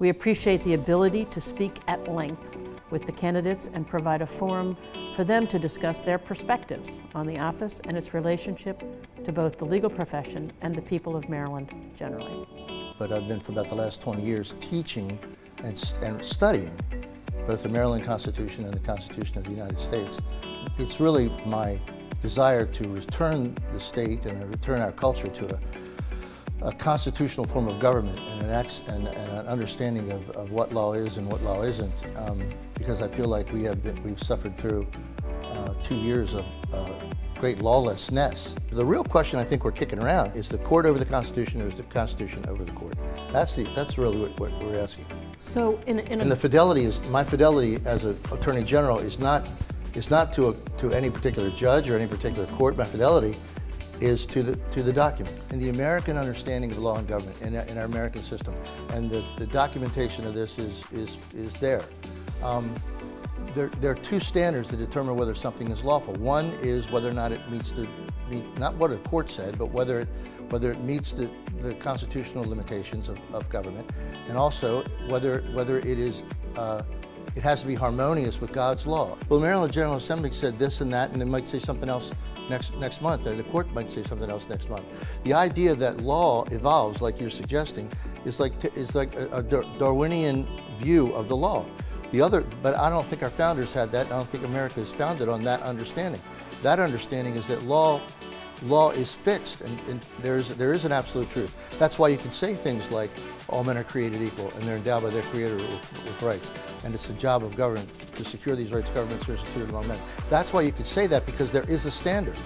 We appreciate the ability to speak at length with the candidates and provide a forum for them to discuss their perspectives on the office and its relationship to both the legal profession and the people of Maryland generally. But I've been for about the last 20 years teaching and, and studying both the Maryland Constitution and the Constitution of the United States. It's really my desire to return the state and return our culture to a, a constitutional form of government and an, and, and an understanding of, of, what law is and what law isn't, um, because I feel like we have been, we've suffered through uh, two years of uh, great lawlessness. The real question I think we're kicking around is the court over the Constitution or is the Constitution over the court? That's, the, that's really what, what we're asking. So in, in and the fidelity is, my fidelity as an Attorney General is not is not to, a, to any particular judge or any particular court. My fidelity is to the, to the document and the American understanding of law and government in, in our American system. And the, the documentation of this is, is, is there. Um, there. There are two standards to determine whether something is lawful. One is whether or not it meets the, meet, not what a court said, but whether it, whether it meets the, the constitutional limitations of, of government, and also whether, whether it is uh, it has to be harmonious with God's law. Well, the Maryland General Assembly said this and that, and it might say something else next next month, and the court might say something else next month. The idea that law evolves, like you're suggesting, is like is like a, a Darwinian view of the law. The other, but I don't think our founders had that. I don't think America is founded on that understanding. That understanding is that law law is fixed and, and there, is, there is an absolute truth. That's why you can say things like all men are created equal and they're endowed by their creator with, with rights. And it's the job of government to secure these rights, governments are instituted among men. That's why you can say that because there is a standard.